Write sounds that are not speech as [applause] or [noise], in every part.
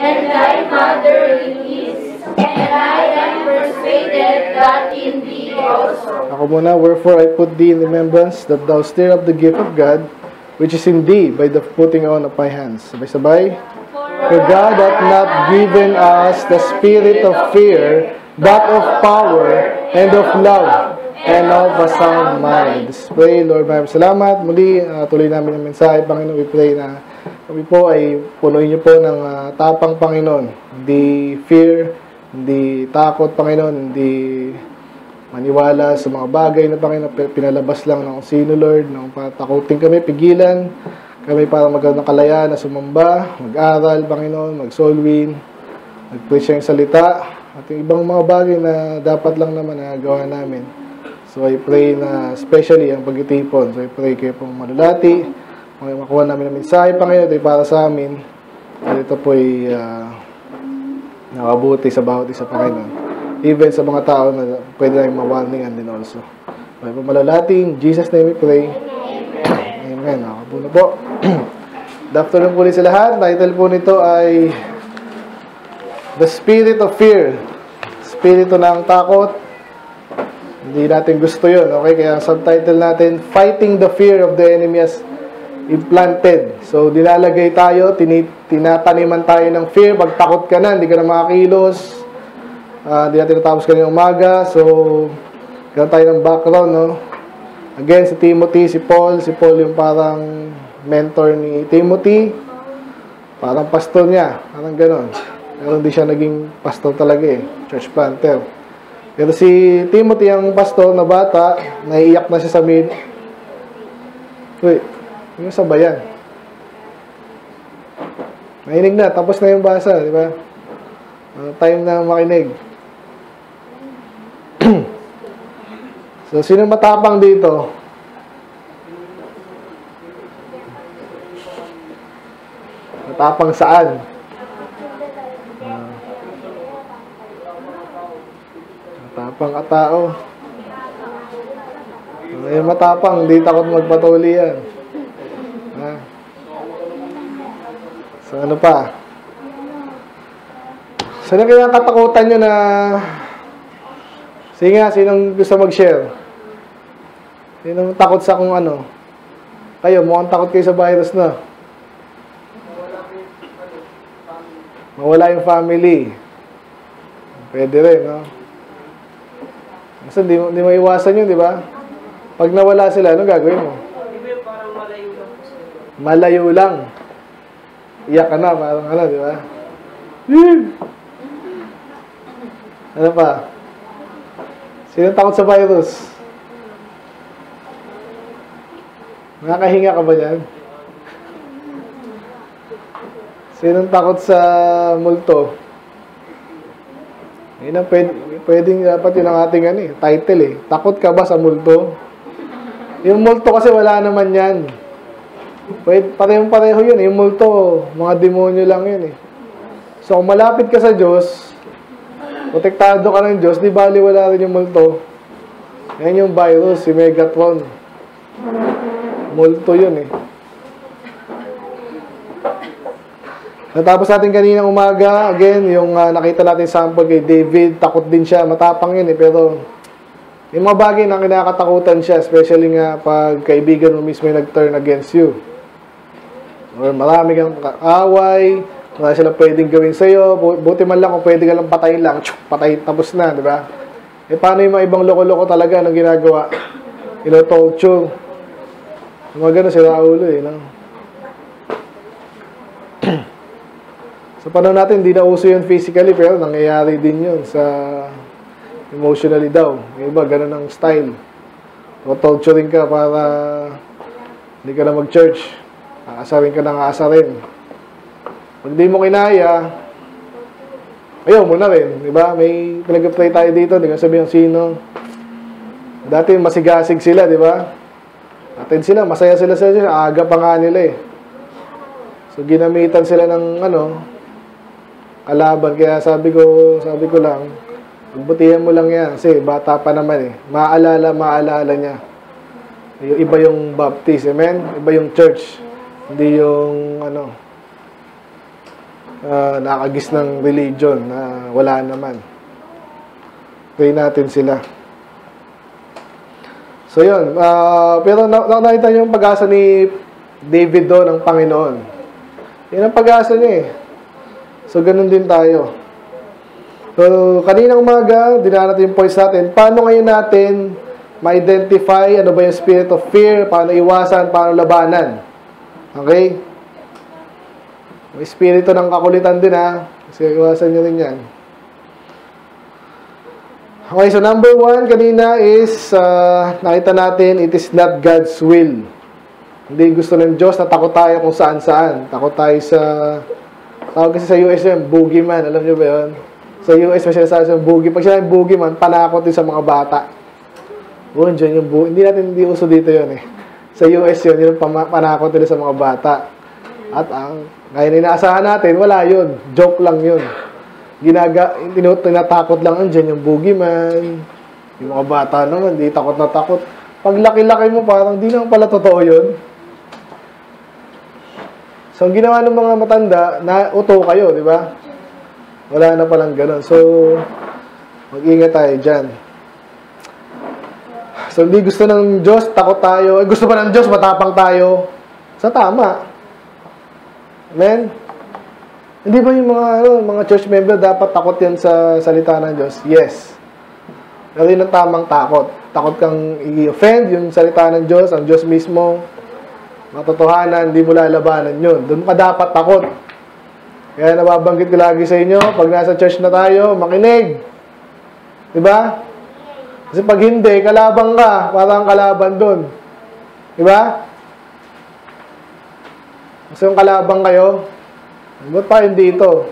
and thy mother in and I am that in thee also. Ako muna, wherefore I put thee in remembrance that thou stir up the gift of God, which is in thee by the putting on of my hands. Sabay-sabay. For God hath not given us the spirit of fear, but of power and of love and of a sound mind. Let's pray, Lord, maraming salamat. Muli, uh, tuloy namin ang mensahe, Panginoon. We pray na kami po ay punuin niyo po ng uh, tapang, Panginoon. Hindi fear, hindi takot, Panginoon, hindi maniwala sa mga bagay na Panginoon, pinalabas lang ng sino, Lord, nang patakutin kami, pigilan kami para magkaroon ng kalayaan na sumamba, mag-aral, Panginoon, mag-soul win, mag-preach salita, at yung ibang mga bagay na dapat lang naman na gawa namin. So I pray na especially ang pagitipon. So I pray kayo pong malulati, makuha namin ang mensahe, Panginoon, ito ay para sa amin. At ito po ay uh, nakabuti sa bawat isa, Panginoon. Even sa mga tao na pwede tayong ma-warningan din also. May po malulati, in Jesus name we pray. Amen. Ako po na po. [clears throat] Good afternoon po sa lahat. Title po nito ay The Spirit of Fear. Spirito ng takot. Hindi natin gusto yun. Okay? Kaya subtitle natin, Fighting the Fear of the Enemy as Implanted. So, dilalagay tayo, tinataniman tayo ng fear. Pag takot ka na, hindi ka na makakilos. Uh, hindi natin natapos kanina umaga. So, ganoon tayo ng background, no? Again, si Timothy, si Paul. Si Paul yung parang mentor ni Timothy. Parang pastor niya. Parang ganon. Pero hindi siya naging pastor talaga eh. Church planter. Pero si Timothy, ang pastor na bata, naiiyak na siya sa mid. Uy, yung sabayan. Mainig na. Tapos na yung basa, di ba? Uh, time na makinig. [clears throat] So, sino matapang dito? Matapang saan? Uh, matapang ka tao. Ay, matapang, hindi takot magpatuli yan. Ha? So, ano pa? Saan kaya ang katakutan nyo na Sige nga, sinong gusto mag-share? Sinong takot sa kung ano? Kayo, mukhang takot kayo sa virus na. Mawala yung family. Pwede rin, no? Kasi di, di maiwasan yun, di ba? Pag nawala sila, ano gagawin mo? Malayo lang. Iyak ka na, parang ano, di ba? [laughs] Ano pa? Sino takot sa virus? Nakakahinga ka ba yan? [laughs] Sino takot sa multo? Yun ang pwede, pwedeng dapat yun ang ating ano, eh, title eh. Takot ka ba sa multo? Yung multo kasi wala naman yan. Pwede, parehong pareho yun. Yung multo, mga demonyo lang yun eh. So kung malapit ka sa Diyos, protektado ka ng Diyos, di bali wala rin yung multo. Yan yung virus, si Megatron. Multo yun eh. Natapos natin kanina umaga, again, yung uh, nakita natin sample kay David, takot din siya, matapang yun eh, pero yung mga bagay na kinakatakutan siya, especially nga pag kaibigan mo mismo yung nag-turn against you. Or marami kang away, wala silang pwedeng gawin sa'yo, buti man lang kung pwede ka lang patayin lang, tsyuk, patay, tapos na, di ba? Eh, paano yung mga ibang loko-loko talaga ng ginagawa? Ino-torture. Yung mga gano'n, sila ulo eh, no? Sa panahon natin, hindi na uso yun physically, pero nangyayari din yun sa emotionally daw. Yung iba, ganun ang style. Torturing ka para hindi ka na mag-church. Aasarin ka na aasarin. Pag di mo kinaya, ayaw mo na rin. Di ba? May pinag-apply tayo dito, hindi ko sabihin sino. Dati masigasig sila, di ba? Atin sila, masaya sila sa aga pa nga nila eh. So ginamitan sila ng ano, kalaban. Kaya sabi ko, sabi ko lang, pagbutihan mo lang yan. Kasi bata pa naman eh. Maalala, maalala niya. Iba yung baptist, amen? Iba yung church. Hindi yung ano. ah, nakagis ng religion na wala naman. Pray natin sila. So yun, ah, pero na, na, nakita yung pag-asa ni David doon ng Panginoon. Yan ang pag-asa niya eh. So ganun din tayo. So kaninang umaga, dinaan natin yung points natin. Paano ngayon natin ma-identify ano ba yung spirit of fear, paano iwasan, paano labanan. Okay? May espiritu ng kakulitan din ha. Kasi iwasan nyo rin yan. Okay, so number one kanina is, uh, nakita natin, it is not God's will. Hindi gusto ng Diyos na takot tayo kung saan-saan. Takot tayo sa, tawag kasi sa US yun, boogeyman. Alam nyo ba yun? Sa US, may sinasabi sa boogie. Pag sinabi boogeyman, panakot din sa mga bata. Oo, dyan yung bu- Hindi natin, hindi uso dito yun eh. Sa US yun, yun panakot nila sa mga bata. At ang, ngayon inaasahan natin, wala yun. Joke lang yun. Ginaga, tinatakot lang andyan yung boogeyman. Yung mga bata naman, di takot na takot. Pag laki-laki mo, parang di naman pala totoo yun. So, ang ginawa ng mga matanda, na uto kayo, di ba? Wala na palang ganun. So, mag-ingat tayo dyan. So, hindi gusto ng Diyos, takot tayo. Eh, gusto pa ng Diyos, matapang tayo. Sa tama. Amen? Hindi ba yung mga, ano, mga church member dapat takot yan sa salita ng Diyos? Yes. Yun ang tamang takot. Takot kang i-offend yung salita ng Diyos, ang Diyos mismo. Matotohanan, hindi mo lalabanan yun. Doon ka dapat takot. Kaya nababanggit ko lagi sa inyo, pag nasa church na tayo, makinig. Diba? Kasi pag hindi, kalabang ka, parang kalaban doon. Diba? Kasi yung kalabang kayo, ba't pa hindi ito?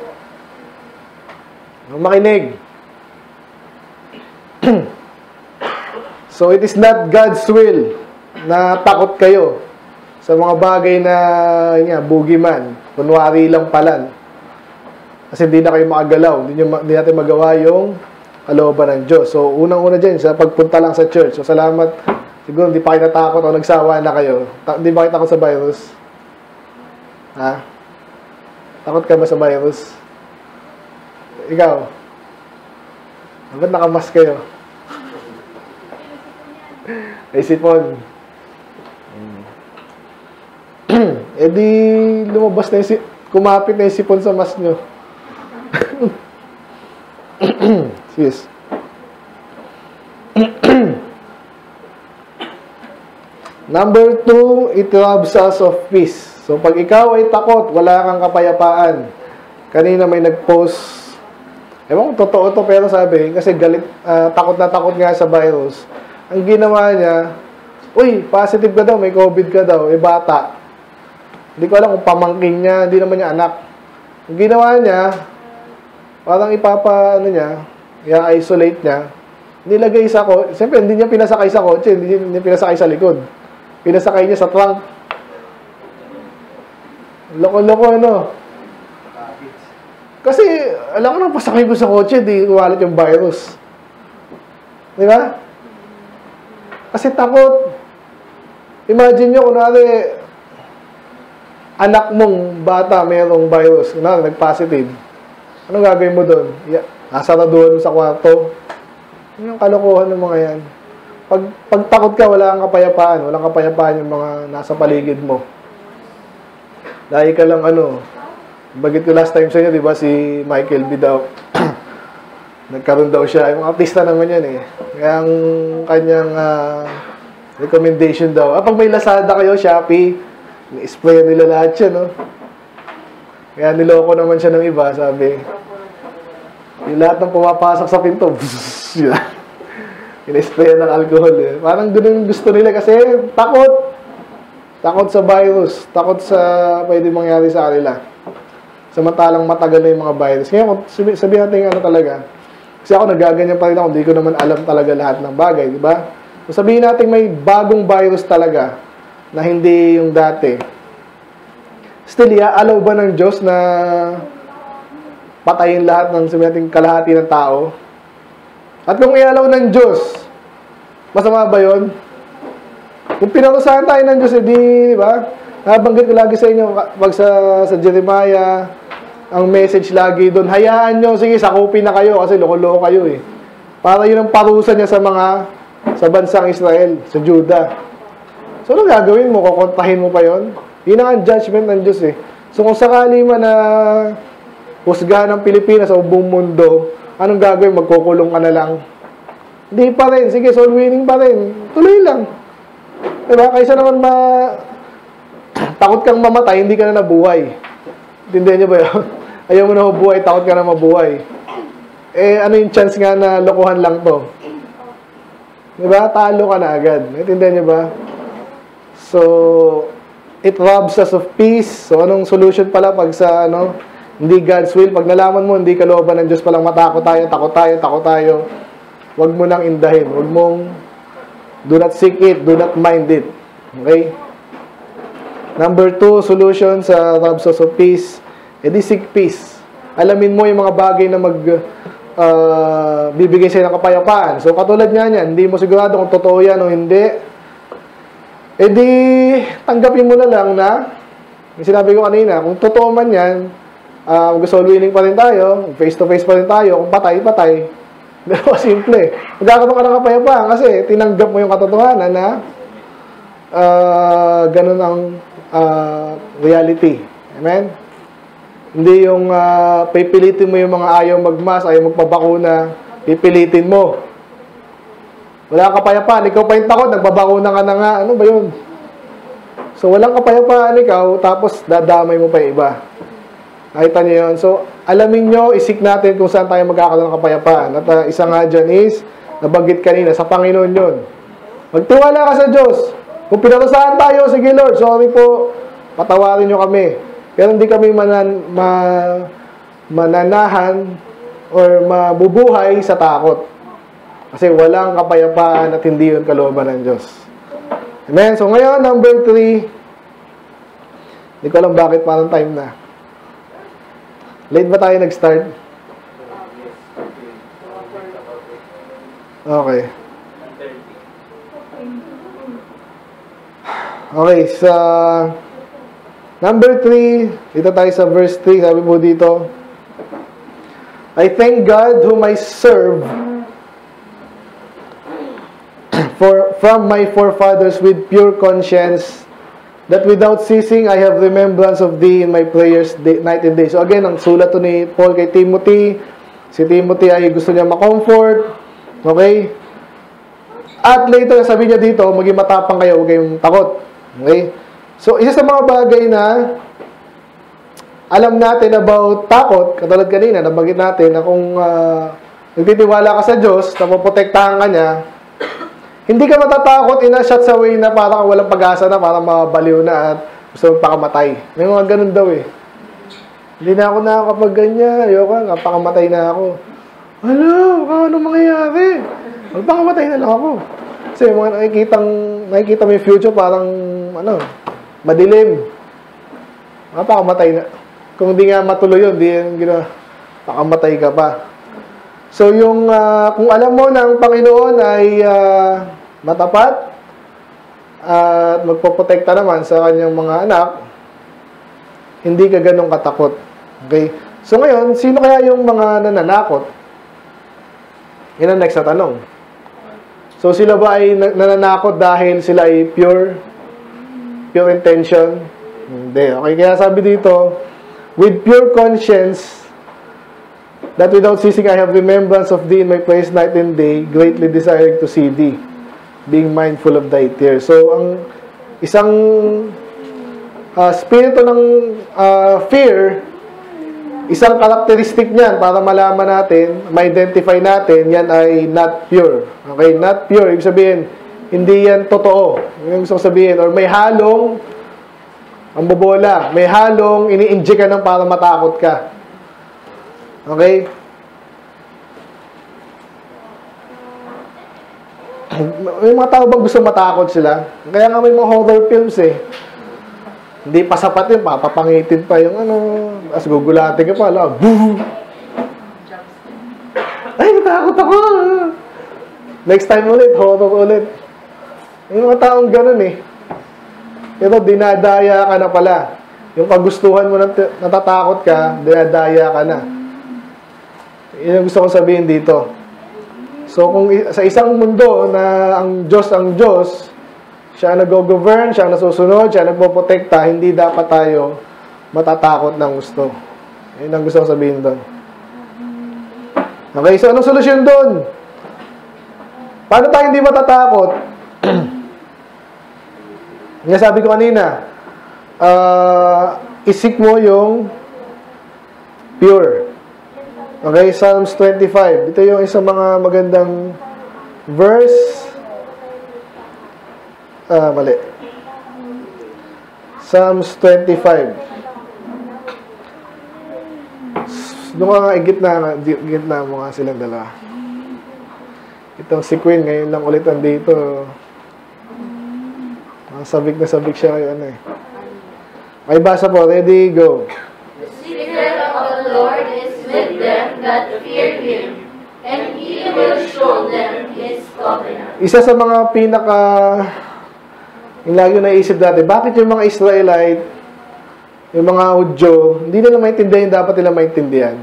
Makinig. [clears throat] so, it is not God's will na takot kayo sa mga bagay na, nga, boogeyman. Kunwari lang palan. Kasi hindi na kayo makagalaw. Hindi, nyo, hindi natin magawa yung kalooban ng Diyos. So, unang-una dyan, sa pagpunta lang sa church. So, salamat. Siguro, hindi pa kayo natakot o nagsawa na kayo. Ta- hindi ba kayo takot sa virus? Ha? Takot ka ba sa virus? Ikaw? Ba't nakamas kayo? May sipon. [clears throat] eh di lumabas na yung si kumapit na yung sipon sa mas nyo. [clears throat] yes. [clears throat] Number two, it robs us of peace. So, pag ikaw ay takot, wala kang kapayapaan. Kanina may nag-post, ewan kung totoo to, pero sabi, kasi galit, ah, takot na takot nga sa virus. Ang ginawa niya, uy, positive ka daw, may COVID ka daw, eh bata. Hindi ko alam kung pamangking niya, hindi naman niya anak. Ang ginawa niya, parang ipapa, ano niya, i-isolate niya, nilagay sa ko, siyempre hindi niya pinasakay sa kotse, hindi niya pinasakay sa likod. Pinasakay niya sa trunk. Loko-loko, ano? Kasi, alam ko nang pasakay ko sa kotse, di walit yung virus. Di ba? Kasi takot. Imagine nyo, kunwari, anak mong bata mayroong virus, kunwari, nag-positive. Anong gagawin mo doon? Yeah. Nasaraduhan mo sa kwarto. Yun yung kalokohan ng mga yan. Pag, pag takot ka, wala kang kapayapaan. Walang kapayapaan yung mga nasa paligid mo. Dahil ka lang ano, bagit ko last time sa inyo, di ba, si Michael B. daw, [clears throat] nagkaroon daw siya. Yung artista naman yan eh. Kaya ang kanyang ah, recommendation daw, ah, pag may Lazada kayo, Shopee, ni-spray nila lahat siya, no? Kaya niloko naman siya ng iba, sabi, yung lahat ng pumapasok sa pinto, [laughs] yun. in-spray ng alcohol eh. Parang ganun gusto nila kasi takot. Takot sa virus. Takot sa pwede mangyari sa kanila. Samantalang matagal na yung mga virus. Ngayon, sabi, sabihin natin ano talaga. Kasi ako nagaganyan pa rin ako. Hindi ko naman alam talaga lahat ng bagay. Di ba? So sabihin natin may bagong virus talaga na hindi yung dati. Still, iaalaw ba ng Diyos na patayin lahat ng sabihin kalahati ng tao? At kung ialaw ng Diyos, masama ba yun? Kung pinarusahan tayo ng Diyos, edi, di ba? Nabanggit ko lagi sa inyo, pag sa, sa Jeremiah, ang message lagi doon, hayaan nyo, sige, sakupin na kayo kasi loko-loko kayo eh. Para yun ang parusa niya sa mga, sa bansang Israel, sa Juda. So, ano gagawin mo? Kukontahin mo pa yon? Yun ang judgment ng Diyos eh. So, kung sakali man na husgahan ng Pilipinas o buong mundo, anong gagawin? Magkukulong ka na lang. Hindi pa rin. Sige, soul winning pa rin. Tuloy lang. Diba? Kaysa naman ma... [clears throat] takot kang mamatay, hindi ka na nabuhay. Tindihan niyo ba yun? [laughs] Ayaw mo na mabuhay, takot ka na mabuhay. Eh, ano yung chance nga na lokohan lang to? Diba? Talo ka na agad. Naintindihan niyo ba? So, it robs us of peace. So, anong solution pala pag sa, ano, hindi God's will? Pag nalaman mo, hindi kalooban ng Diyos palang matakot tayo, takot tayo, takot tayo. Huwag mo nang indahin. Huwag mong, do not seek it, do not mind it. Okay? Number two, solution sa robs us of peace, edi seek peace. Alamin mo yung mga bagay na mag, uh, bibigay sa'yo ng kapayapaan. So, katulad nga niyan, hindi mo sigurado kung totoo yan o hindi. E di, tanggapin mo na lang na, yung sinabi ko kanina, kung totoo man yan, uh, mag-soul winning pa rin tayo, face-to-face pa rin tayo, kung patay, patay. [laughs] Pero simple. Magkakaroon ka ng kapayapaan kasi tinanggap mo yung katotohanan na uh, ganun ang uh, reality. Amen? Hindi yung uh, pipilitin mo yung mga ayaw magmas, ayaw magpabakuna, pipilitin mo. Wala kang kapayapaan, ikaw pa yung takot, nagbabakuna ka na nga, ano ba yun? So, walang kapayapaan ikaw, tapos dadamay mo pa iba. Nakita niyo yun? So, alamin nyo, isik natin kung saan tayo magkakaroon ng kapayapaan. At uh, isa nga dyan is, nabanggit kanina, sa Panginoon yun. Magtiwala ka sa Diyos. Kung pinarusahan tayo, sige Lord, sorry po, patawarin nyo kami. Pero hindi kami manan, ma, mananahan or mabubuhay sa takot. Kasi walang kapayapaan at hindi yun kalooban ng Diyos. Amen? So ngayon, number three, hindi ko alam bakit parang time na. Late ba tayo nag-start? Okay. Okay, sa number 3, dito tayo sa verse 3, sabi mo dito, I thank God whom I serve for from my forefathers with pure conscience that without ceasing I have remembrance of thee in my prayers day, night and day. So again, ang sulat to ni Paul kay Timothy. Si Timothy ay gusto niya ma-comfort. Okay? At later, sabi niya dito, maging matapang kayo, huwag kayong takot. Okay? So, isa sa mga bagay na alam natin about takot, katulad kanina, nabanggit natin na kung uh, nagtitiwala ka sa Diyos, napoprotektahan ka niya, hindi ka matatakot in shot sa way na parang walang pag-asa na, parang mabaliw na at gusto mong pakamatay. May mga ganun daw eh. Hindi na ako nakakapag ganyan. Ayoko, napakamatay na ako. Ano? Ano mangyayari? Magpakamatay na lang ako. Kasi mga nakikitang, nakikita mo yung future parang, ano, madilim. Napakamatay na. Kung hindi nga matuloy yun, di yung gina, pakamatay ka pa. So, yung, uh, kung alam mo ang Panginoon ay uh, matapat, at magpoprotekta naman sa kanyang mga anak, hindi ka ganun katakot. Okay? So, ngayon, sino kaya yung mga nananakot? Yan ang next na tanong. So sila ba ay nananakot dahil sila ay pure pure intention? Hindi. Okay, kaya sabi dito, with pure conscience, that without ceasing I have remembrance of thee in my praise night and day, greatly desiring to see thee, being mindful of thy tears. So, ang isang uh, spirito ng uh, fear Isang karakteristik niyan para malaman natin, ma-identify natin, yan ay not pure. Okay, not pure. Ibig sabihin, hindi yan totoo. Yung gusto sabihin, or may halong, ang bobola, may halong, ini-inject ka ng para matakot ka. Okay? May mga tao bang gusto matakot sila? Kaya nga may mga horror films eh. Hindi pa sapat yun, papapangitin pa yung ano, as gugulatin ka pa, ala, boom! Ay, natakot ako! Next time ulit, horror ulit. Yung mga taong ganun eh. Pero dinadaya ka na pala. Yung kagustuhan mo na natatakot ka, dinadaya ka na. Yun ang gusto kong sabihin dito. So kung sa isang mundo na ang Diyos ang Diyos, siya nag-govern, siya nasusunod, siya nagpoprotekta, hindi dapat tayo matatakot ng gusto. Yun ang gusto kong sabihin doon. Okay, so anong solusyon doon? Paano tayo hindi matatakot? [clears throat] Nga sabi ko kanina, ah, isik mo yung pure. Okay, Psalms 25. Ito yung isang mga magandang verse. Ah, mali. Psalms 25. Doon ka nga, gitna, gitna mo nga silang dalawa. Itong si Queen, ngayon lang ulit andito. Sabik na sabik siya ngayon eh. May basa po. Ready, go. The secret of the Lord is with them that fear him, and he will show them his covenant. Isa sa mga pinaka yung lagi naisip dati, bakit yung mga Israelite, yung mga Hudyo, hindi nila maintindihan yung dapat nila maintindihan.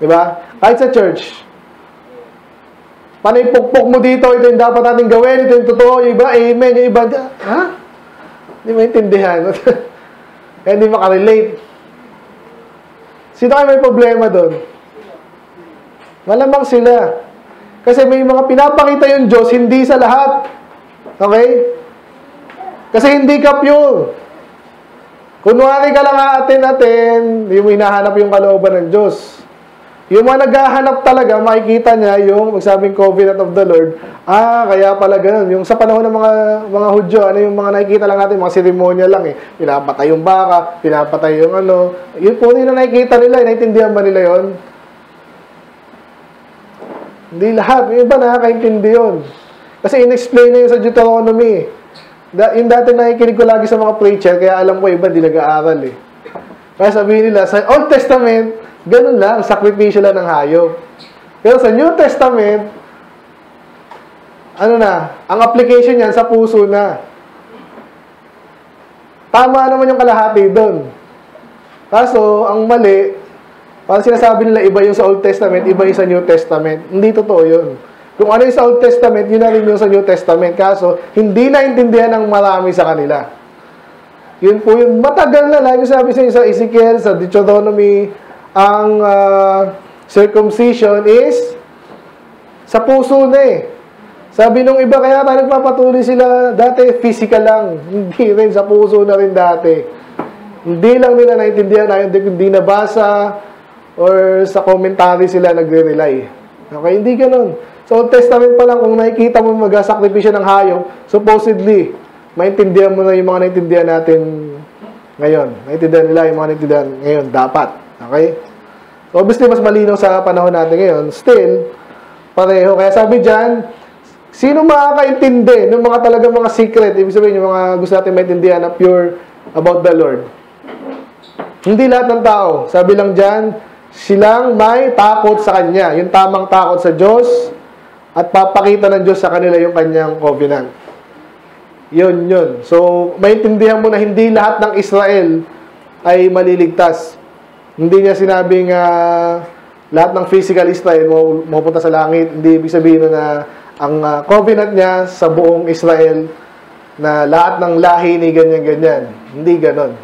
Di ba? Kahit sa church, paano ipukpok mo dito, ito yung dapat natin gawin, ito yung totoo, yung iba, amen, yung iba, ha? Hindi maintindihan. [laughs] Kaya hindi makarelate. Sino kayo may problema doon? Malamang sila. Kasi may mga pinapakita yung Diyos, hindi sa lahat. Okay? Kasi hindi ka pure. Kunwari ka lang atin-atin, hindi mo hinahanap yung kalooban ng Diyos. Yung mga naghahanap talaga, makikita niya yung magsabing covenant of the Lord. Ah, kaya pala ganun. Yung sa panahon ng mga mga Hudyo, ano yung mga nakikita lang natin, mga seremonya lang eh. Pinapatay yung baka, pinapatay yung ano. Yun po na nakikita nila, eh. naintindihan ba nila yon? Hindi lahat. Yung iba nakakaintindi yun. Kasi in-explain na yun sa Deuteronomy. Da, yung dati nakikinig ko lagi sa mga preacher, kaya alam ko iba, hindi nag-aaral eh. Kaya sabihin nila, sa Old Testament, ganun lang, sakripisyo lang ng hayop. Pero sa New Testament, ano na, ang application yan sa puso na. Tama naman yung kalahati doon. Kaso, ang mali, parang sinasabi nila iba yung sa Old Testament, iba yung sa New Testament. Hindi totoo yun. Kung ano yung sa Old Testament, yun na rin yung sa New Testament. Kaso, hindi naintindihan ng marami sa kanila. Yun po yun. Matagal na, lagi sabi sa sa Ezekiel, sa Deuteronomy, ang ah, circumcision is sa puso na eh. Sabi nung iba, kaya tayo nagpapatuloy sila, dati physical lang. [laughs] Hindi rin, sa puso na rin dati. Hindi lang nila naintindihan na hindi, hindi nabasa or sa commentary sila nagre-rely. Okay, hindi ganun. Old Testament pa lang, kung nakikita mo mag-sakripisyo ng hayop, supposedly, maintindihan mo na yung mga naintindihan natin ngayon. Naintindihan nila yung mga naintindihan ngayon, dapat. Okay? Obviously, mas malinaw sa panahon natin ngayon. Still, pareho. Kaya sabi dyan, sino makakaintindi ng mga talaga mga secret, ibig sabihin yung mga gusto natin maintindihan na pure about the Lord? Hindi lahat ng tao. Sabi lang dyan, silang may takot sa Kanya. Yung tamang takot sa Diyos at papakita ng Diyos sa kanila yung Kanyang covenant. Yun, yun. So, maintindihan mo na hindi lahat ng Israel ay maliligtas. Hindi niya sinabing ah, lahat ng physical Israel mapupunta sa langit. Hindi ibig sabihin na ang ah, covenant niya sa buong Israel na lahat ng lahi ni ganyan-ganyan. Hindi ganon.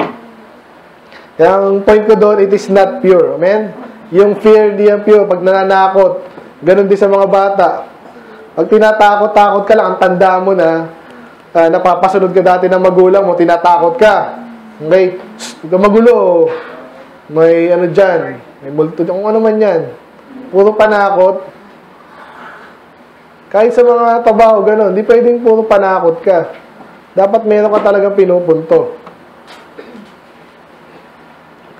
Ang point ko doon, it is not pure. Amen? Yung fear, di yan pure. Pag nananakot, ganon din sa mga bata. Pag tinatakot-takot ka lang, ang tanda mo na, ah, napapasunod ka dati ng magulang mo, tinatakot ka. Okay? Huwag magulo. May ano dyan, may multo dyan, kung ano man yan. Puro panakot. Kahit sa mga trabaho, gano'n, di pwedeng puro panakot ka. Dapat meron ka talagang pinupunto.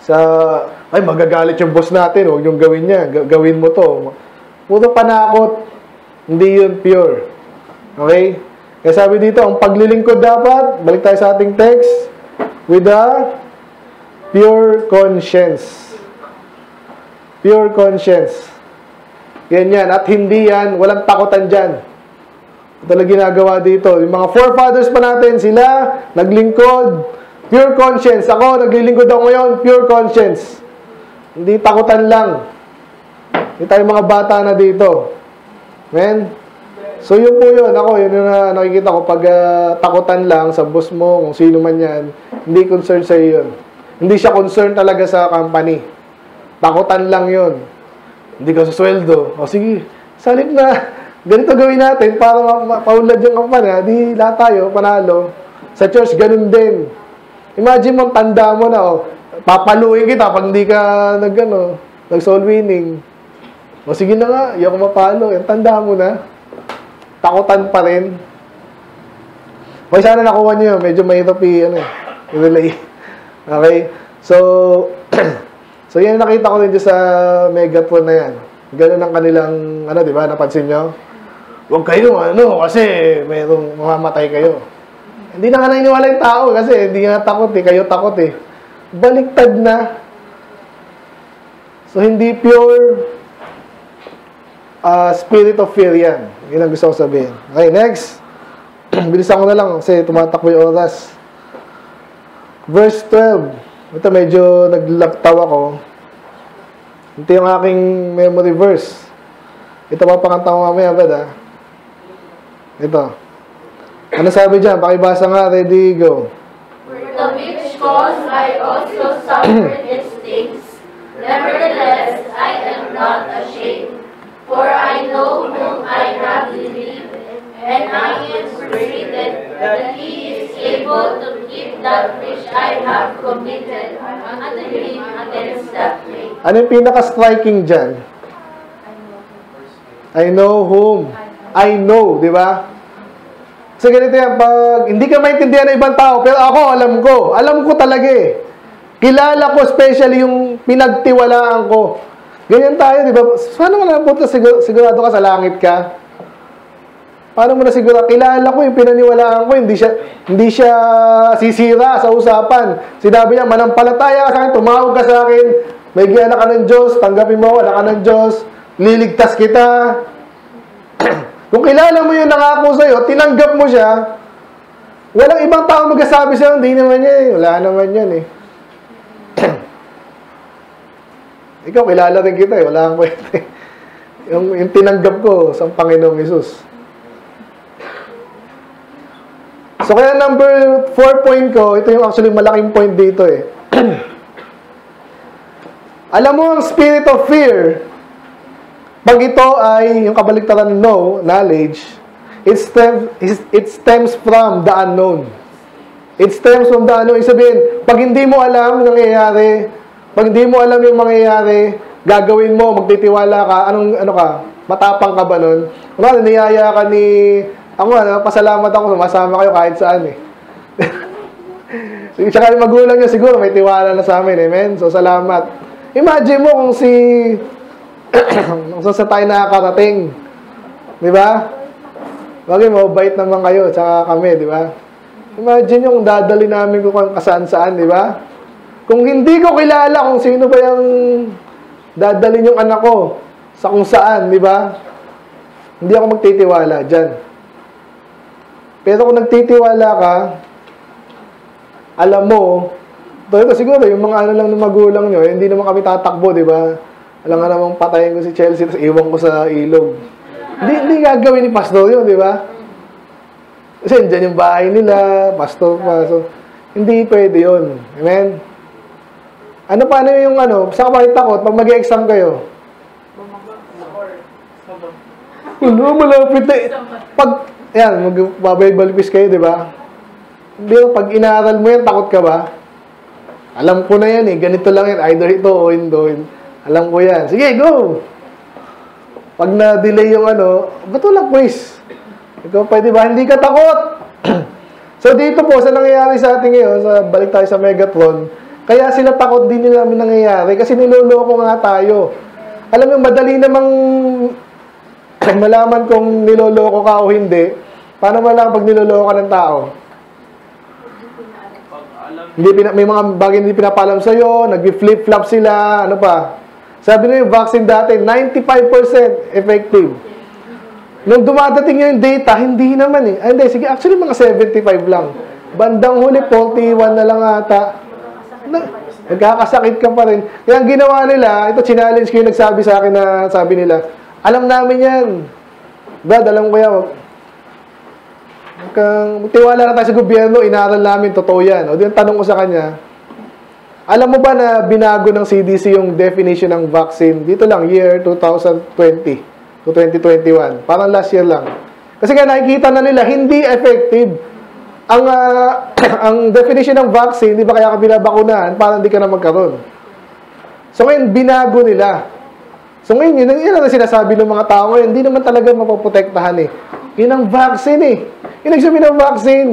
Sa, ay, magagalit yung boss natin, huwag yung gawin niya, Ga- gawin mo to. Puro panakot, hindi yun pure. Okay? Kaya sabi dito, ang paglilingkod dapat, balik tayo sa ating text, with a pure conscience. Pure conscience. Yan yan. At hindi yan, walang takutan dyan. Ito lang ginagawa dito. Yung mga forefathers pa natin, sila, naglingkod, Pure conscience. Ako, naglilingkod ako ngayon, pure conscience. Hindi takutan lang. Hindi tayo mga bata na dito. Amen? So, yun po yun. Ako, yun na nakikita ko. Pag ah, takutan lang sa boss mo, kung sino man yan, hindi concerned sa yun. Hindi siya concerned talaga sa company. Takutan lang yun. Hindi ka susweldo. O sige, salip na, [laughs] ganito gawin natin para ma- yung kampanya. Di lahat tayo, panalo. Sa church, ganun din. Imagine mo, tanda mo na, oh, papaluin kita pag hindi ka nag, ano, nag-soul winning. O sige na nga, yung mapalo. Yung tanda mo na. Takutan pa rin. O sana nakuha niyo. Medyo mahirap i, ano, i-relay. Okay? So, [clears throat] so yan nakita ko rin sa Megatron na yan. Ganun ang kanilang, ano, di ba? Napansin nyo? Huwag kayo, ano, kasi mayroong mamamatay kayo. Hindi na nga naniniwala yung tao kasi hindi nga takot eh. Kayo takot eh. Baliktad na. So, hindi pure uh, spirit of fear yan. Yun ang gusto ko sabihin. Okay, next. [clears throat] Bilisan ko na lang kasi tumatakbo yung oras. Verse 12. Ito medyo naglaptaw ako. Ito yung aking memory verse. Ito papakanta ko mamaya, bad ah. Ito. Ano sabi dyan? Pakibasa nga. Ready, go. For the which cause I also suffered its stings. [clears throat] Nevertheless, I am not ashamed. For I know whom I have believed, and I am persuaded that he is able to keep that which I have committed unto him against that day. Ano yung pinaka-striking dyan? I know whom. I know, di ba? Kasi ganito yan, pag hindi ka maintindihan ng ibang tao, pero ako, alam ko. Alam ko talaga eh. Kilala ko, especially yung pinagtiwalaan ko. Ganyan tayo, di ba? Paano mo puto sigur- sigurado ka sa langit ka? Paano mo na siguro? Kilala ko yung pinaniwalaan ko, hindi siya, hindi siya sisira sa usapan. Sinabi niya, manampalataya ka sa akin, tumawag ka sa akin, may anak ka ng Diyos, tanggapin mo ako, anak ka ng Diyos, liligtas kita. [clears throat] Kung kilala mo yung nangako sa'yo, tinanggap mo siya, walang ibang tao magsasabi sa'yo, hindi naman yan eh. Wala naman yan eh. [clears throat] Ikaw, kilala rin kita eh. Wala kang kwenta [laughs] eh. Yung, yung tinanggap ko sa Panginoong Yesus. So, kaya number 4 point ko, ito yung actually malaking point dito eh. [clears throat] Alam mo, ang spirit of fear, pag ito ay yung kabaligtaran ng no, knowledge, it stems, it stems from the unknown. It stems from the unknown. Ibig sabihin, pag hindi mo alam yung nangyayari, pag hindi mo alam yung mangyayari, gagawin mo, magtitiwala ka, anong, ano ka, matapang ka ba nun? Ano, niyaya ka ni, ako nga, pasalamat ako, sumasama kayo kahit saan eh. [laughs] Tsaka yung magulang niya siguro, may tiwala na sa amin, amen? So, salamat. Imagine mo kung si, [clears throat] kung saan sa tayo nakakarating. Di ba? Bagay, mabait naman kayo, tsaka kami, di ba? Imagine yung dadali namin kung kasaan-saan, di ba? Kung hindi ko kilala kung sino ba yung dadalhin yung anak ko sa kung saan, di ba? Hindi ako magtitiwala dyan. Pero kung nagtitiwala ka, alam mo, ito siguro, yung mga ano lang ng magulang nyo, eh, hindi naman kami tatakbo, di ba? Alam nga namang patayin ko si Chelsea, tapos iwan ko sa ilog. Hindi, hindi gagawin ni Pastor yun, di ba? Kasi dyan yung bahay nila, Pastor pa. So, hindi pwede yun. Amen? Ano pa, ano yung ano, saan ka ba takot pag mag-exam kayo? Ano, malapit na. eh. Pag, yan, magbabalipis kayo, di ba? Hindi, pag inaaral mo yan, takot ka ba? Alam ko na yan eh, ganito lang yan, either ito o hindi. Alam ko yan. Sige, go! Pag na-delay yung ano, ba't walang quiz? Ikaw pwede ba? Hindi ka takot! [clears throat] so dito po, sa nangyayari sa atin ngayon, sa, balik tayo sa Megatron, kaya sila takot din nila namin nangyayari kasi niloloko nga tayo. Alam mo, madali namang malaman kung niloloko ka o hindi. Paano malaman pag niloloko ka ng tao? Pag Hindi pina, may mga bagay hindi pinapalam sa'yo, nag-flip-flop sila, ano pa. Sabi nyo yung vaccine dati, 95% effective. Nung dumadating yung data, hindi naman eh. Ay, hindi, sige, actually mga 75 lang. bandang huli, 41 na lang ata. Na, nagkakasakit ka pa rin. Kaya ang ginawa nila, ito challenge ko yung nagsabi sa akin na sabi nila, alam namin yan. Brad, alam ko yan. Huwag kang- Tiwala na tayo sa gobyerno, inaaral namin, totoo yan. O ang tanong ko sa kanya, alam mo ba na binago ng CDC yung definition ng vaccine? Dito lang, year 2020 to 2021. Parang last year lang. Kasi nga nakikita na nila, hindi effective. Ang ah, [clears throat] ang definition ng vaccine, di ba kaya ka binabakunahan para hindi ka na magkaroon. So ngayon, binago nila. So ngayon, yun, yun ang sinasabi ng mga tao ngayon, hindi naman talaga mapoprotektahan eh. Yun ang vaccine eh. Yun ang sabi ng vaccine.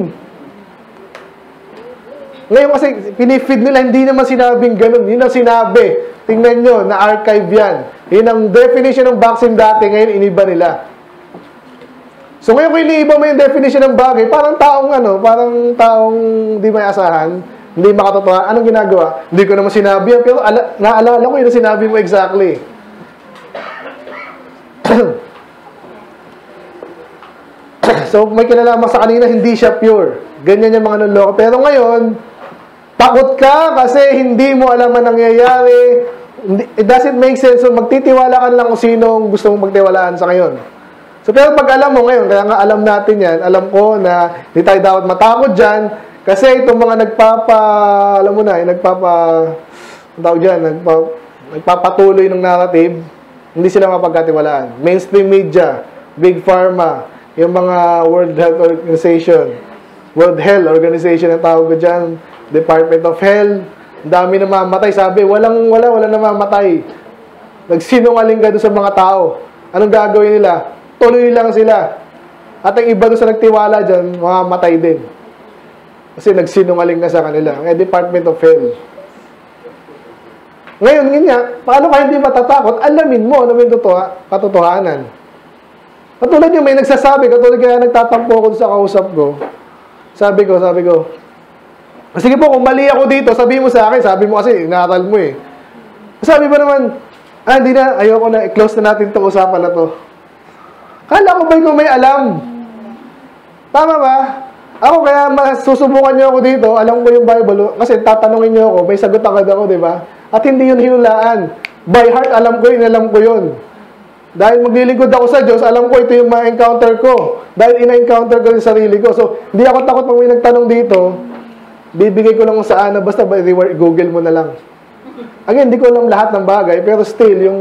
Ngayon kasi, pinifeed nila, hindi naman sinabing ganun. Yun ang sinabi. Tingnan nyo, na-archive yan. Yun ang definition ng vaccine dati, ngayon iniba nila. So ngayon kung iniiba mo yung definition ng bagay, parang taong ano, parang taong di may asahan, hindi makatotohanan. Anong ginagawa? Hindi ko naman sinabi yan, pero ala, naalala ko yung sinabi mo exactly. So may kinalaman sa kanina, hindi siya pure. Ganyan yung mga naloko. Pero ngayon, takot ka kasi hindi mo alam ang nangyayari. It doesn't make sense. So magtitiwala ka lang kung sino ang gusto mong magtiwalaan sa ngayon. So pero pag alam mo ngayon, kaya nga alam natin yan, alam ko na hindi tayo dapat matakot dyan kasi itong mga nagpapa, alam mo na, yung nagpapa, ang tawag dyan, nagpa, nagpapatuloy ng narrative, hindi sila mapagkatiwalaan. Mainstream media, Big Pharma, yung mga World Health Organization, World Health Organization ang tawag ko dyan, Department of Health, dami na mamatay. Sabi, walang, wala, wala na mamatay. Nagsinungaling ka doon sa mga tao. Anong gagawin nila? Tuloy lang sila. At ang iba doon sa nagtiwala dyan, mamamatay din. Kasi nagsinungaling ka sa kanila. Ang Department of Health. Ngayon, nga, paano ka hindi matatakot? Alamin mo ano yung totoo, katotohanan. Katulad yung may nagsasabi, katulad kaya nagtatampo ako sa kausap ko. Sabi ko, sabi ko, sige po, kung mali ako dito, sabi mo sa akin, sabi mo kasi, inaral mo eh. Sabi ba naman, ah, hindi na, ayoko na, i-close na natin itong usapan na to. Kala ko ba ikaw may alam? Tama ba? Ako kaya mas susubukan niyo ako dito, alam ko yung Bible, kasi tatanungin niyo ako, may sagot agad ako, di ba? At hindi yun hinulaan. By heart, alam ko yun, alam ko yun. Dahil maglilingkod ako sa Diyos, alam ko ito yung ma-encounter ko. Dahil ina-encounter ko yung sarili ko. So, hindi ako takot pag may nagtanong dito, bibigay ko lang kung saan, basta by reward, Google mo na lang. Again, hindi ko alam lahat ng bagay, pero still, yung,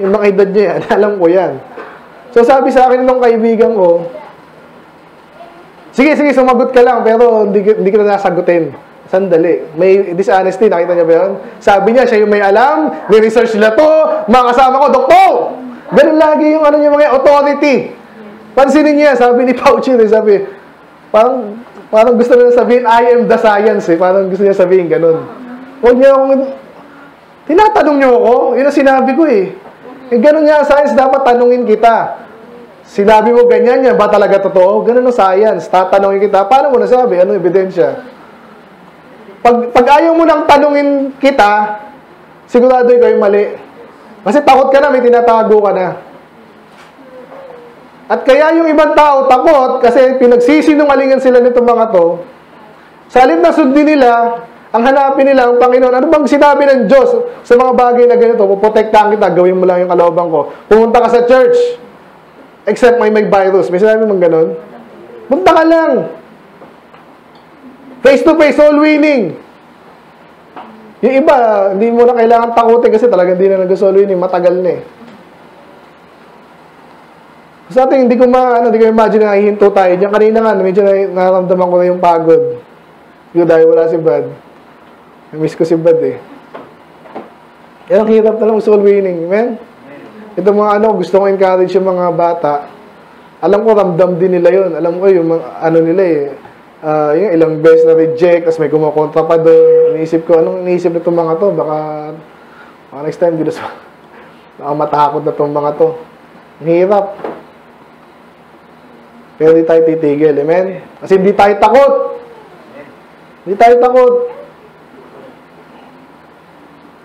yung mga edad niya yan, [laughs] alam ko yan. So, sabi sa akin nung kaibigan ko, sige, sige, sumagot ka lang, pero hindi, hindi ko na nasagutin. Sandali. May dishonesty, nakita niya ba yun? Sabi niya, siya yung may alam, ni-research nila to, mga kasama ko, doktor! Ganun lagi yung ano niya, mga authority. Pansinin niya, sabi ni Fauci, sabi, parang, parang gusto niya sabihin, I am the science, eh. Parang gusto niya sabihin, ganun. Huwag niya akong, tinatanong niyo ako, yun ang sinabi ko eh. Eh, ganun nga, science, dapat tanungin kita. Sinabi mo ganyan, yan ba talaga totoo? Ganun ang science. Tatanungin kita, paano mo nasabi? Anong ebidensya? Pag, pag ayaw mo nang tanungin kita, sigurado ikaw yung mali. Kasi takot ka na, may tinatago ka na. At kaya yung ibang tao takot kasi pinagsisinungalingan sila nitong mga to. Sa halip na sundin nila, ang hanapin nila ang Panginoon. Ano bang sinabi ng Diyos sa mga bagay na ganito? Puprotektahan kita, gawin mo lang yung kalooban ko. Pumunta ka sa church, except may may virus. May sinabi mong ganun? Punta ka lang. Face to face, all winning. Yung iba, hindi mo na kailangan takutin kasi talaga hindi na nag-all winning. Matagal na eh. Sa atin, hindi ko ma, ano, hindi ko imagine na hihinto tayo. Diyan kanina nga, medyo na, nararamdaman ko na yung pagod. Yung dahil wala si Brad. Miss ko si Brad eh. Yan ang hirap na lang soul winning. Amen? Ito mga ano, gusto ko encourage yung mga bata. Alam ko, ramdam din nila yun. Alam ko yung mga, ano nila eh. ah, yung ilang beses na reject, tapos may kumukontra pa doon. Iniisip ko, anong iniisip na itong mga to? Baka, baka next time, sa, [laughs] baka matakot na itong mga to. Ang hirap. Pero hindi tayo titigil. Amen? Kasi hindi tayo takot. Hindi tayo takot.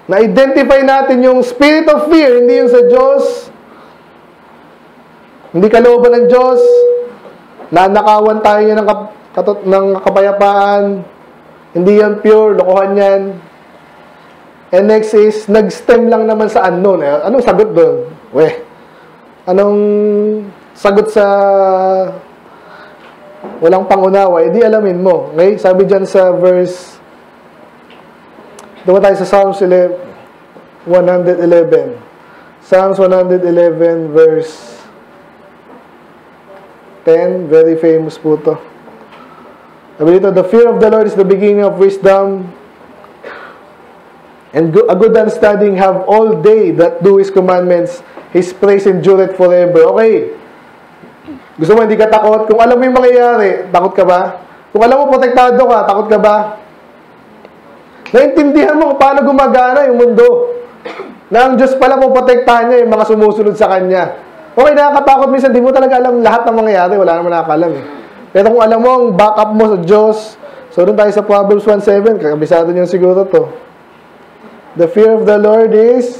Na-identify natin yung spirit of fear, hindi yung sa Diyos. Hindi kalooban ng Diyos. Nanakawan tayo niya ng kap- ng kapayapaan. Hindi yan pure, lokohan yan. And next is, nag-stem lang naman sa unknown. Eh, anong sagot doon? Weh, anong sagot sa walang pangunawa? Eh, di alamin mo. Okay? Sabi dyan sa verse, doon tayo sa Psalms 11, 111. Psalms 111 verse 10, very famous po to. Sabi dito, the fear of the Lord is the beginning of wisdom, and a good understanding have all they that do His commandments. His praise endureth forever. Okay. Gusto mo hindi ka takot? Kung alam mo yung mangyayari, takot ka ba? Kung alam mo protektado ka, takot ka ba? Naintindihan mo kung paano gumagana yung mundo. Na ang Diyos pala po protektahan niya yung mga sumusunod sa Kanya. Okay, nakakatakot minsan, di mo talaga alam lahat ng mangyayari, wala naman nakakalam eh. Pero kung alam mo ang backup mo sa Diyos, so doon tayo sa Proverbs 1.7, kakabisado niyo siguro to. The fear of the Lord is,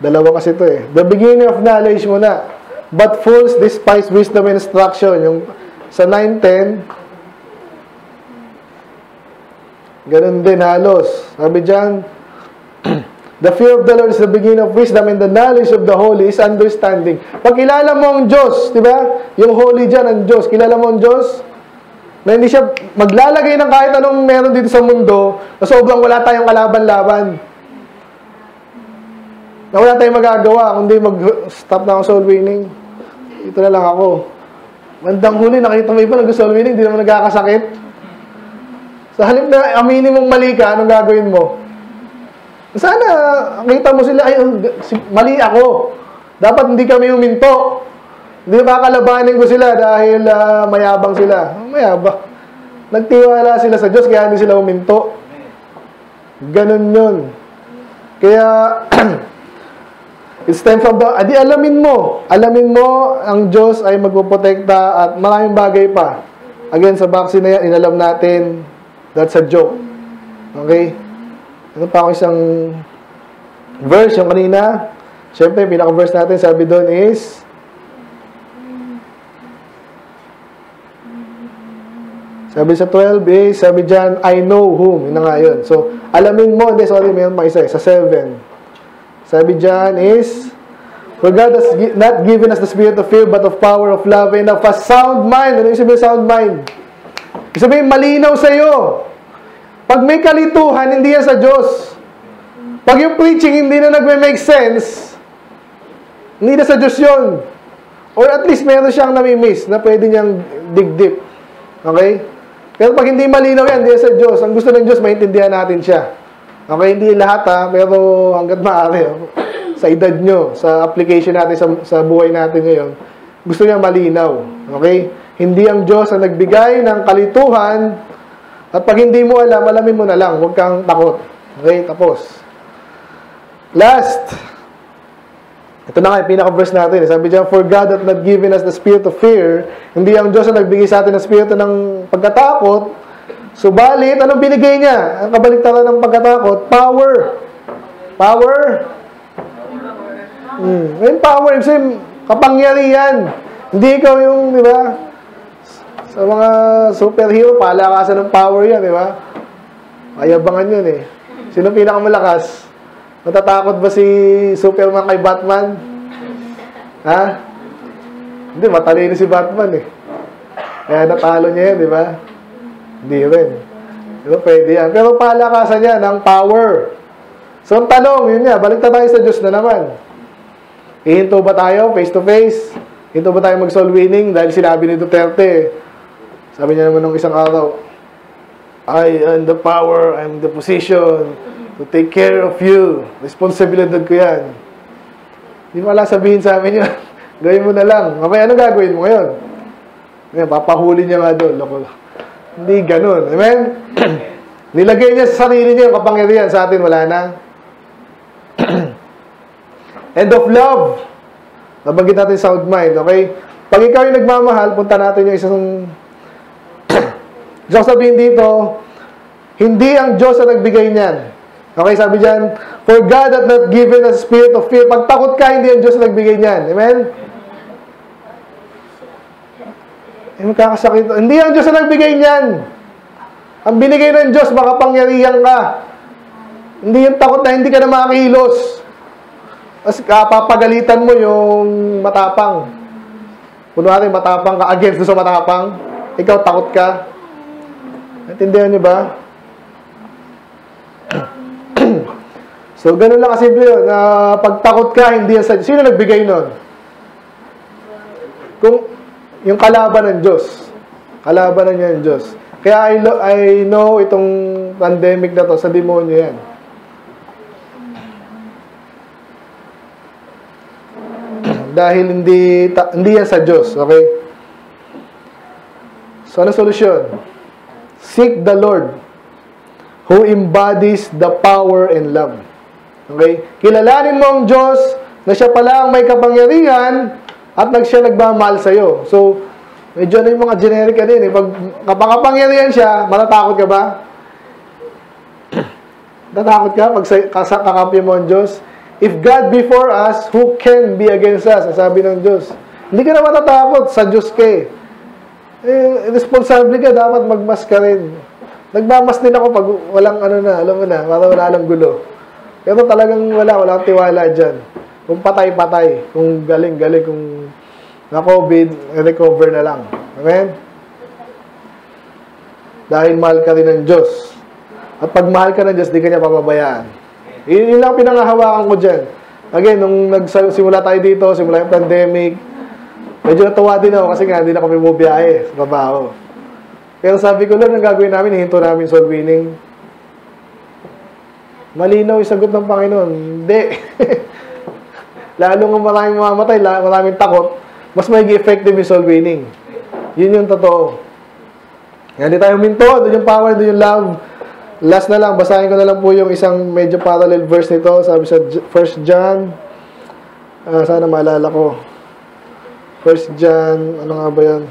dalawa kasi to eh. The beginning of knowledge mo na. But fools despise wisdom and instruction. Yung sa 9.10, ganun din halos. Sabi dyan, [clears throat] The fear of the Lord is the beginning of wisdom and the knowledge of the holy is understanding. Pag kilala mo ang Diyos, di ba? Yung holy dyan, ang Diyos. Kilala mo ang Diyos? Na hindi siya maglalagay ng kahit anong meron dito sa mundo na sobrang wala tayong kalaban-laban. Na wala tayong magagawa kundi mag-stop na ako soul winning. Ito na lang ako. Bandang huli, nakita mo iba nag-soul winning, hindi naman nagkakasakit. Sa halip na aminin mong mali ka, anong gagawin mo? Sana kita mo sila, ay, mali ako. Dapat hindi kami huminto. Hindi ba kalabanin ko sila dahil ah, mayabang sila? Mayabang. Nagtiwala sila sa Diyos kaya hindi sila huminto. Ganun yun. Kaya, [clears throat] it's time from the, adi alamin mo. Alamin mo, ang Diyos ay magpuprotekta at maraming bagay pa. Again, sa vaccine na yan, inalam natin, that's a joke. Okay? Ano pa ako isang verse yung kanina? Siyempre, pinaka-verse natin, sabi doon is, sabi sa 12 is, sabi dyan, I know whom. Yun nga yun. So, alamin mo, hindi, sorry, mayroon pa isa, eh, sa 7. Sabi dyan is, For God has not given us the spirit of fear, but of power, of love, and of a sound mind. Ano yung sabihin sound mind? Sabihin, malinaw sa'yo. Pag may kalituhan, hindi yan sa Diyos. Pag yung preaching hindi na nagme-make sense, hindi na sa Diyos yun. Or at least meron siyang namimiss na pwede niyang dig deep. Okay? Pero pag hindi malinaw yan, hindi sa Diyos. Ang gusto ng Diyos, maintindihan natin siya. Okay? Hindi lahat ha, pero hanggat maaari. oh. Sa edad nyo, sa application natin, sa, sa buhay natin ngayon, gusto niya malinaw. Okay? Hindi ang Diyos ang nagbigay ng kalituhan at pag hindi mo alam, alamin mo na lang. Huwag kang takot. Okay? Tapos. Last. Ito na nga, yung pinaka-verse natin. Sabi diyan, For God hath not given us the spirit of fear. Hindi ang Diyos ang nagbigay sa atin ng spirito ng pagkatakot. Subalit, anong binigay niya? Ang kabaliktaran ng pagkatakot? Power. Power. Hmm. Yung power, sabihin, kapangyarihan. Hindi ikaw yung, di ba? Sa mga superhero, palakasan ng power yan, di ba? Ayabangan yun eh. Sino pinakamalakas? Matatakot ba si Superman kay Batman? Ha? Hindi, matalino si Batman eh. Kaya natalo niya yan, di ba? Hindi rin. Pero pwede yan. Pero palakasan niya ng power. So, ang tanong, yun nga, balik tayo sa Diyos na naman. Ihinto ba tayo face to face? Hinto ba tayo mag-soul winning? Dahil sinabi ni Duterte, sabi niya naman nung isang araw, I am the power, I'm the position to take care of you. Responsibilidad ko yan. Hindi mo sabihin sa amin yun. [laughs] Gawin mo na lang. Mamaya, ano gagawin mo ngayon? Ngayon, papahuli niya nga doon. Loko. Hindi ganun. Amen? [clears throat] Nilagay niya sa sarili niya yung kapangyarihan. Sa atin, wala na. [clears throat] End of love. Nabanggit natin sound mind, okay? Pag ikaw yung nagmamahal, punta natin yung isang... Ko sabihin dito, hindi ang Diyos ang nagbigay niyan. Okay, sabi diyan, For God hath not given a spirit of fear. Pag takot ka, hindi ang Diyos ang nagbigay niyan. Amen? Eh, magkakasakit. Hindi ang Diyos ang nagbigay niyan. Ang binigay ng Diyos, makapangyarihan ka. Hindi yung takot na hindi ka na makilos. Tapos kapapagalitan mo yung matapang. Kunwari, matapang ka against sa matapang. Ikaw takot ka. Naintindihan niyo ba? so, ganun lang kasimple yun. Na pag takot ka, hindi yan sa Sino nagbigay nun? Kung yung kalaban ng Diyos. Kalaban niya ng Diyos. Kaya I, I know itong pandemic na to sa demonyo yan. [clears throat] Dahil hindi ta- hindi yan sa Diyos, okay? So ano solusyon? Seek the Lord who embodies the power and love. Okay? Kilalanin mo ang Diyos na siya pala ang may kapangyarihan at nag siya nagmamahal sa iyo. So, medyo na yung mga generic ka din. Eh. Pag kapakapangyarihan siya, matatakot ka ba? [clears throat] Natatakot ka pag kakampi mo ang Diyos? If God before us, who can be against us? Sabi ng Diyos. Hindi ka na matatakot sa Diyos ka eh. Eh, responsable ka, dapat magmas ka rin. Nagmamas din ako pag walang ano na, alam mo na, para wala lang gulo. Pero talagang wala, walang tiwala dyan. Kung patay-patay, kung galing-galing, kung na-COVID, recover na lang. Amen? Dahil mahal ka rin ng Diyos. At pag mahal ka ng Diyos, di ka niya papabayaan. Yun, yun lang pinangahawakan ko dyan. Again, nung nagsimula tayo dito, simula yung pandemic, medyo natuwa din ako kasi nga hindi na kami bubiyahe sa trabaho. Pero sabi ko lang, ang gagawin namin, hihinto namin soul winning. Malinaw yung sagot ng Panginoon. Hindi. [laughs] Lalo nga maraming mamamatay, la- maraming takot, mas magiging effective yung soul winning. Yun yung totoo. Kaya di tayo huminto, doon yung power, doon yung love. Last na lang, basahin ko na lang po yung isang medyo parallel verse nito. Sabi sa 1 John, ah, sana maalala ko. 1 John, ano nga ba yan?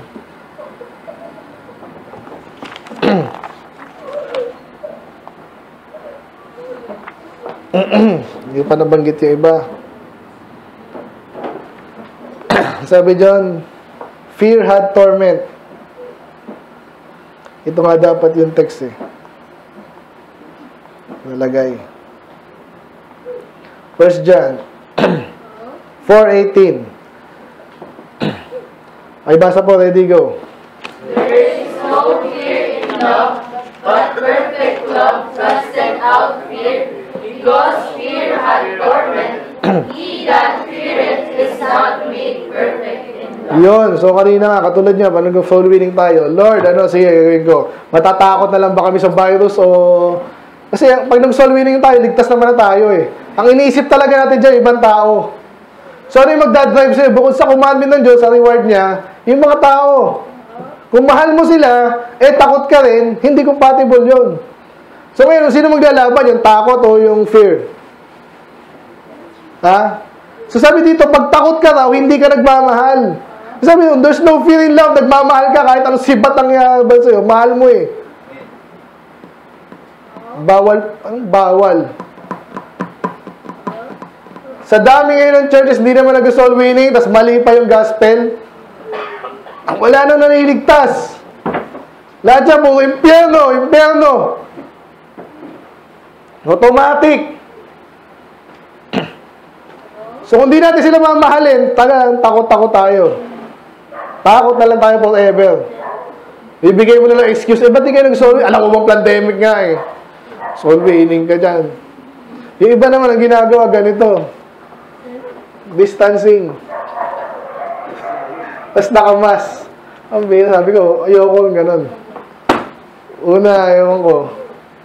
[clears throat] Hindi pa nabanggit yung iba. [clears throat] Sabi John, fear had torment. Ito nga dapat yung text eh. Nalagay. 1 John 4.18 Ay, basa po. Ready, go. There is no fear in love, but perfect love casted out fear, because fear hath torment. [clears throat] He that feareth is not made perfect in love. Yun. So, kanina nga, katulad niya, nag soul winning tayo? Lord, ano, sige, gagawin ko. Matatakot na lang ba kami sa virus o... Kasi pag nag-soul winning tayo, ligtas naman na tayo eh. Ang iniisip talaga natin dyan, ibang tao. So, ano yung magdadrive sa'yo? Bukod sa commandment ng Diyos, ang reward niya, yung mga tao. Kung mahal mo sila, eh takot ka rin, hindi compatible yun. So, ngayon, sino maglalaban? Yung takot o yung fear? Ha? So, sabi dito, pag takot ka raw, hindi ka nagmamahal. Sabi mo, there's no fear in love, nagmamahal ka kahit anong sibat ang yaban sa'yo, mahal mo eh. Bawal, anong bawal? Sa dami ngayon ng churches, hindi naman nag-soul winning, tas mali pa yung gospel. Wala nang naniligtas. Lahat siya po, impyerno, impyerno. Automatic. [clears throat] So, kung di natin sila mamahalin, talagang takot-takot tayo. Takot na lang tayo forever. Bibigay mo na lang excuse, eh, ba't di kayo winning? Alam mo bang pandemic nga eh. Soul winning ka dyan. Yung iba naman ang ginagawa, ganito. Distancing. Tapos nakamas. Ang bira, sabi ko, ayoko ng ganun. Una, ewan ko,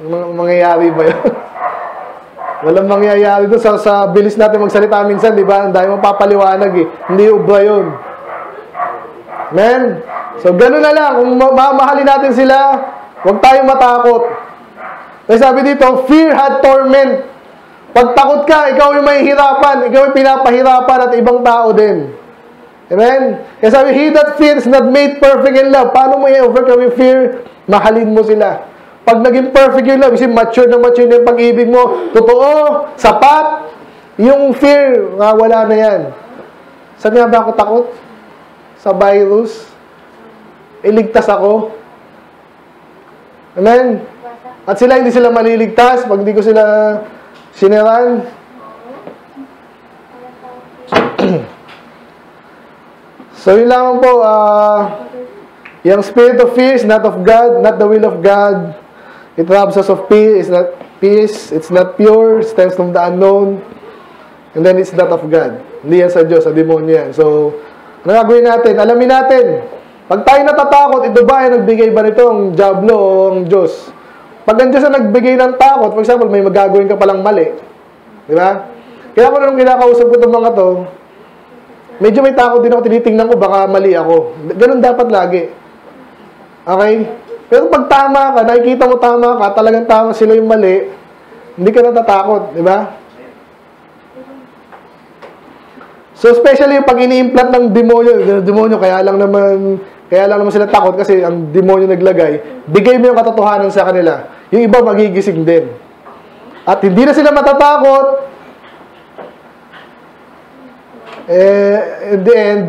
mang- mangyayari ba yun? [laughs] Walang mangyayari doon sa, sa bilis natin magsalita minsan, di ba? Ang dahil mapapaliwanag eh. Hindi ubra yun. Men, so gano'n na lang. Kung ma- mamahalin natin sila, huwag tayong matakot. Kasi sabi dito, fear had torment. Pag takot ka, ikaw yung mahihirapan, ikaw yung pinapahirapan at ibang tao din. Amen? Kaya sabi, he that fears not made perfect in love. Paano mo i-overcome yung fear? Mahalin mo sila. Pag naging perfect yung love, kasi mature na mature na yung pag-ibig mo, totoo, sapat, yung fear, nga wala na yan. Saan nga ba ako takot? Sa virus? iligtas ako. Amen? At sila, hindi sila maliligtas pag hindi ko sila siniran. [clears throat] so, yun lamang po, ah, yung spirit of fear is not of God, not the will of God. It robs us of peace, it's not peace, it's not pure, it stems from the unknown. And then it's not of God. Hindi yan sa Diyos, sa demonyo yan. So, ano gagawin natin? Alamin natin. Pag tayo natatakot, ito ba ay nagbigay ba nito ang Diablo o ang Diyos? Pag Diyos ang nagbigay ng takot, for example, may magagawin ka palang mali. Di ba? Kaya ako nung kinakausap ko itong mga to, medyo may takot din ako, tinitingnan ko, baka mali ako. Ganun dapat lagi. Okay? Pero pag tama ka, nakikita mo tama ka, talagang tama sila yung mali, hindi ka natatakot, di ba? So, especially yung pag ini-implant ng demonyo, demonyo, kaya lang naman, kaya lang naman sila takot kasi ang demonyo naglagay, bigay mo yung katotohanan sa kanila. Yung iba magigising din. At hindi na sila matatakot, eh, in the end,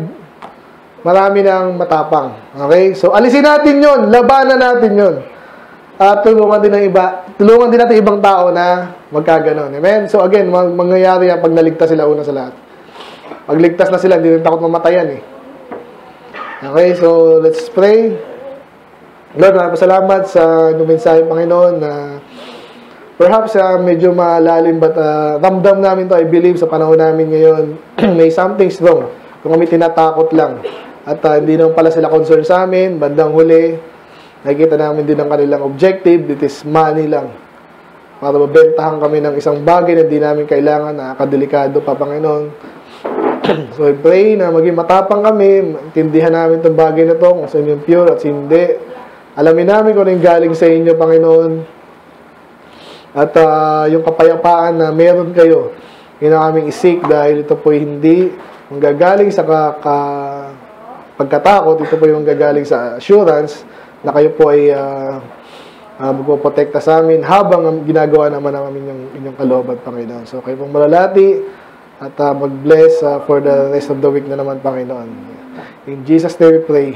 marami nang matapang. Okay? So, alisin natin yon Labanan natin yon At tulungan din ng iba, tulungan din natin ibang tao na magkaganon. Amen? So, again, mangyayari yan pag naligtas sila una sa lahat. Pag ligtas na sila, hindi rin takot mamatayan eh. Okay, so let's pray. Lord, maraming salamat sa inyong mensahe, Panginoon, na perhaps uh, medyo malalim but uh, ramdam namin to, I believe, sa panahon namin ngayon, [clears throat] may something's wrong. Kung kami tinatakot lang. At uh, hindi naman pala sila concerned sa amin, bandang huli, nakikita namin din ang kanilang objective, it is money lang. Para mabentahan kami ng isang bagay na hindi namin kailangan, nakakadelikado pa, Panginoon. [clears throat] so I pray na maging matapang kami, intindihan namin itong bagay na to, kung saan yung pure at hindi. Alamin namin kung ano yung galing sa inyo, Panginoon. At ah, yung kapayapaan na meron kayo, yun ang aming isik dahil ito po hindi manggagaling sa ka, ka, pagkatakot, ito po yung manggagaling sa assurance na kayo po ay uh, uh, magpoprotekta sa amin habang ang ginagawa naman namin yung inyong kalooban, Panginoon. So kayo pong malalati at uh, mag-bless uh, for the rest of the week na naman, Panginoon. In Jesus' name we pray.